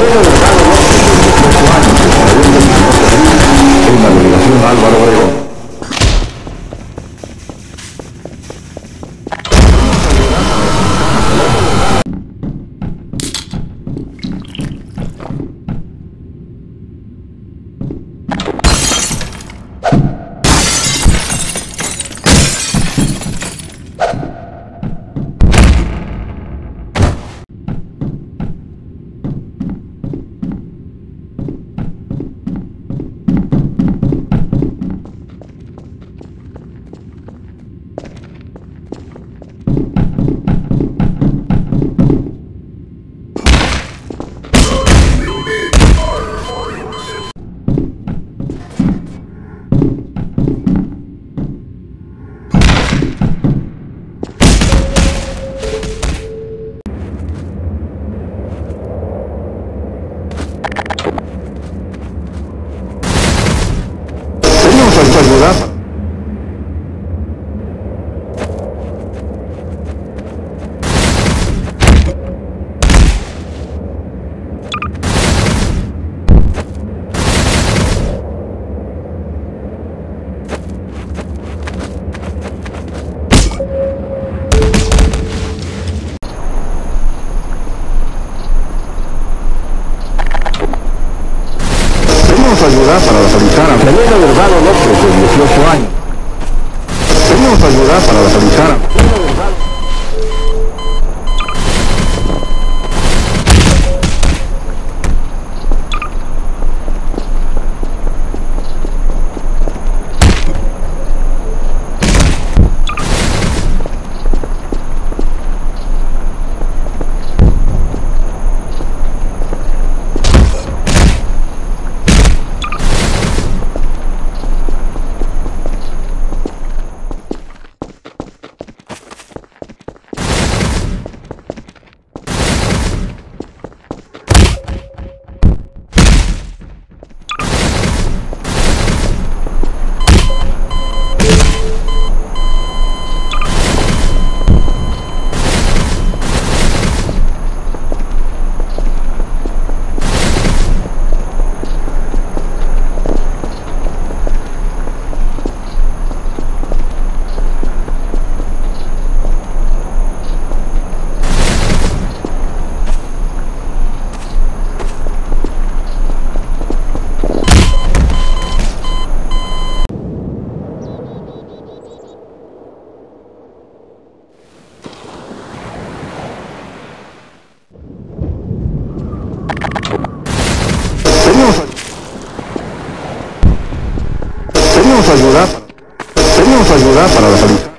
De 18 años, de Panadería Municipal en la delegación Álvaro Obregón. 18 años. Tenemos ayuda para localizar a Selena Delgado. Tenemos Tenemos ayuda. Tenemos ayuda para localizar.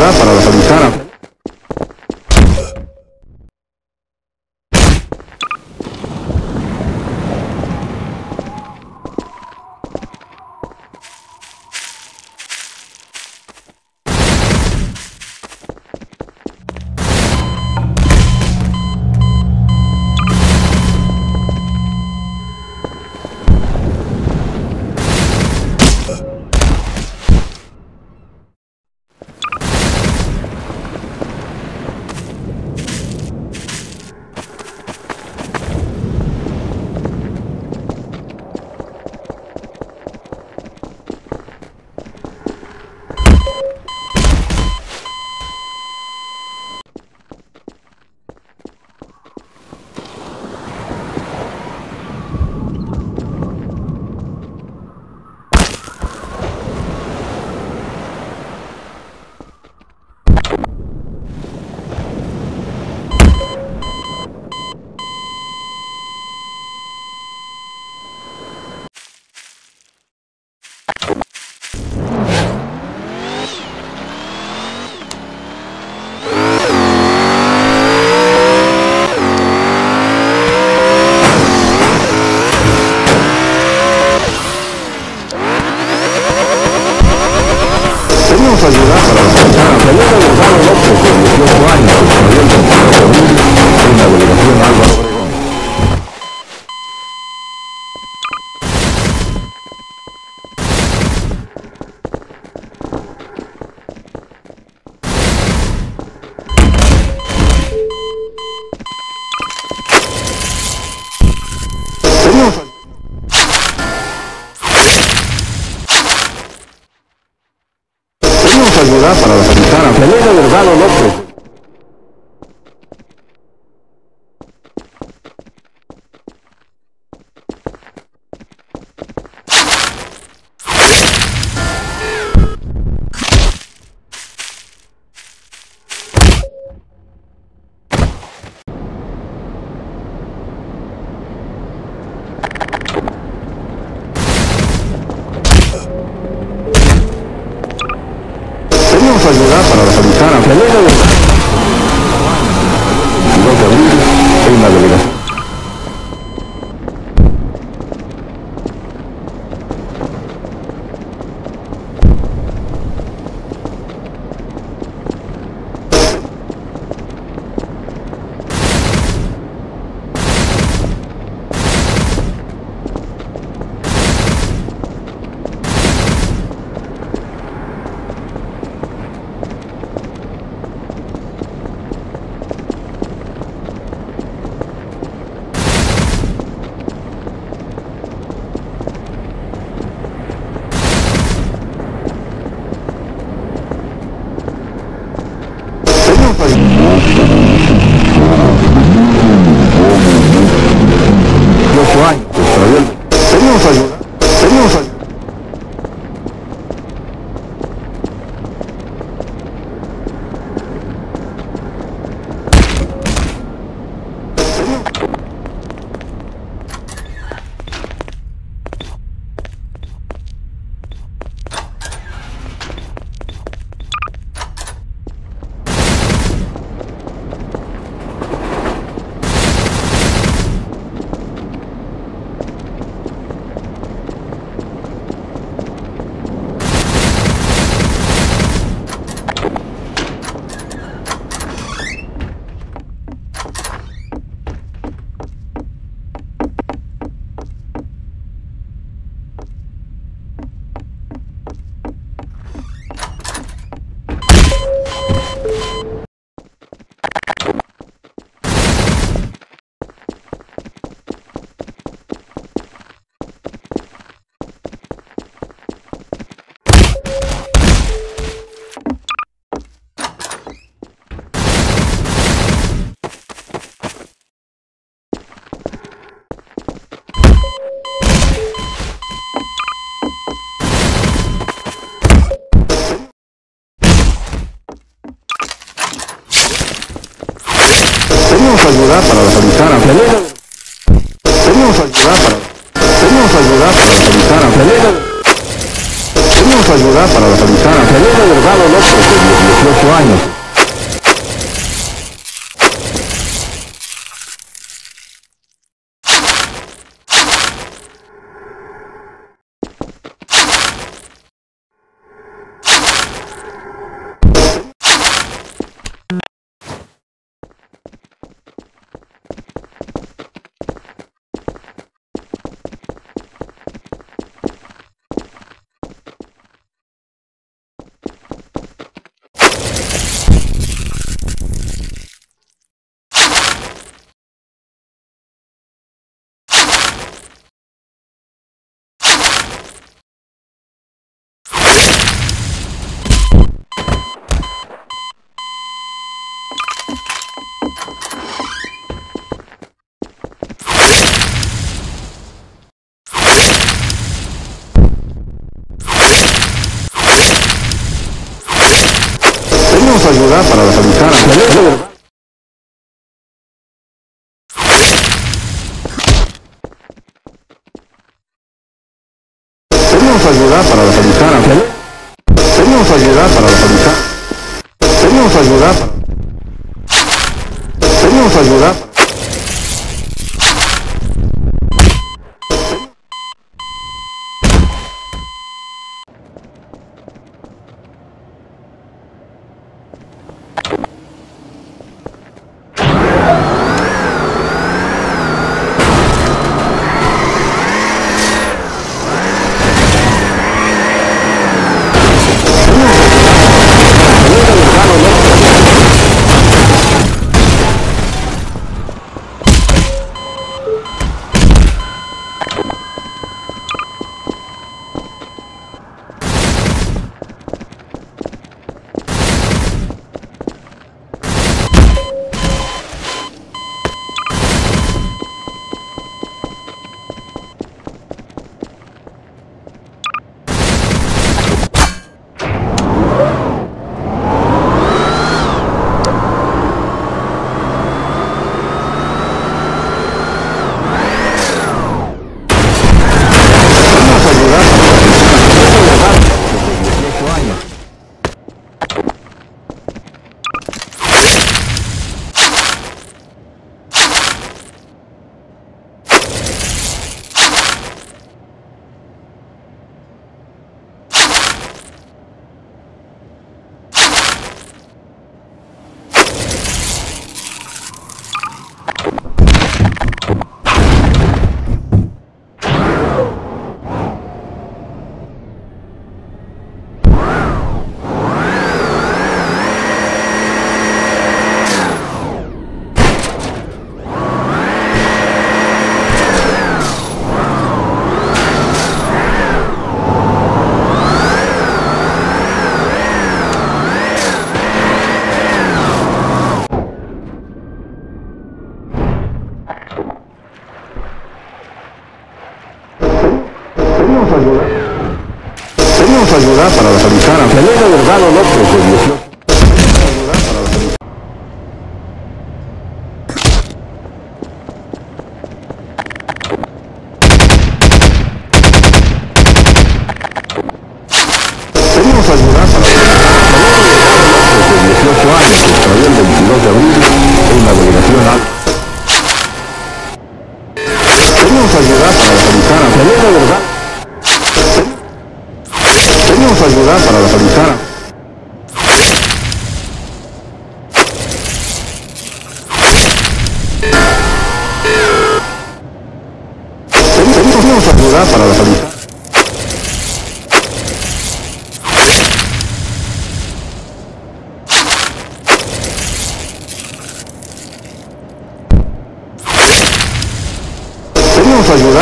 Para localizar a Pedimos ayuda para localizar a 18. Localizar. Localizar a Delgado López, de 18 años, que extravió el 22 de abril en la delegación A. Pedimos ayuda para localizar a Selena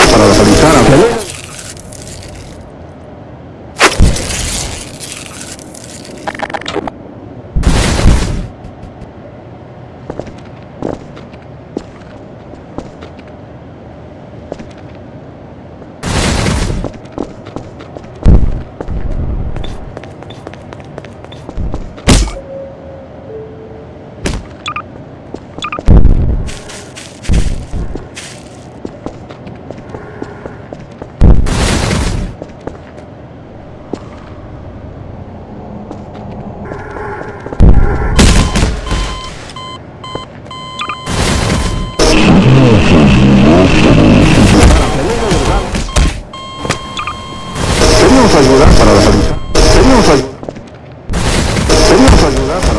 para localizar a Selena. Pedimos ayuda para localizar. Pedimos ayuda. Pedimos